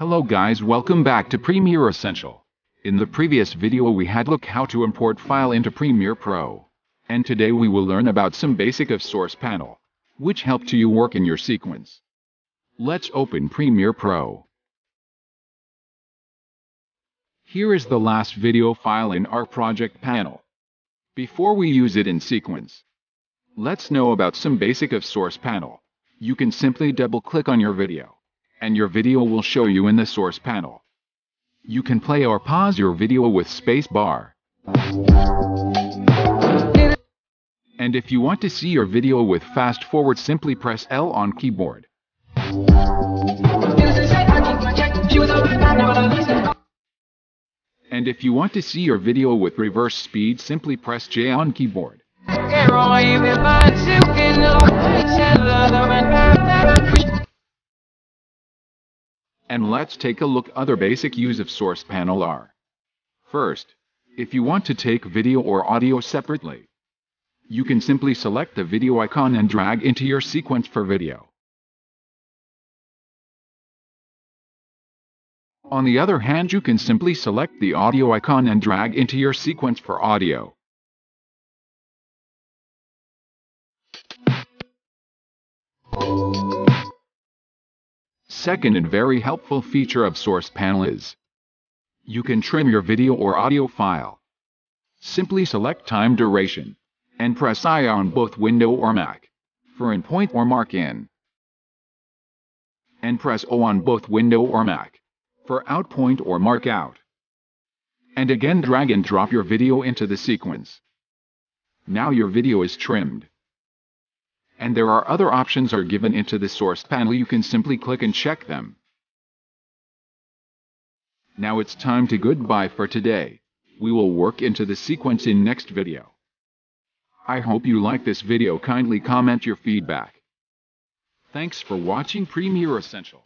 Hello guys welcome back to Premiere Essential. In the previous video we had look how to import file into Premiere Pro. And today we will learn about some basic of source panel, which help to you work in your sequence. Let's open Premiere Pro. Here is the last video file in our project panel. Before we use it in sequence, let's know about some basic of source panel. You can simply double click on your video and your video will show you in the source panel. You can play or pause your video with spacebar. And if you want to see your video with fast forward simply press L on keyboard. And if you want to see your video with reverse speed simply press J on keyboard. And let's take a look other basic use of source panel are. First, if you want to take video or audio separately, you can simply select the video icon and drag into your sequence for video. On the other hand you can simply select the audio icon and drag into your sequence for audio. Second and very helpful feature of Source Panel is you can trim your video or audio file. Simply select time duration and press I on both window or Mac for in point or mark in and press O on both window or Mac for out point or mark out. And again drag and drop your video into the sequence. Now your video is trimmed and there are other options are given into the source panel you can simply click and check them. Now it's time to goodbye for today. We will work into the sequence in next video. I hope you like this video kindly comment your feedback. Thanks for watching Premiere Essential.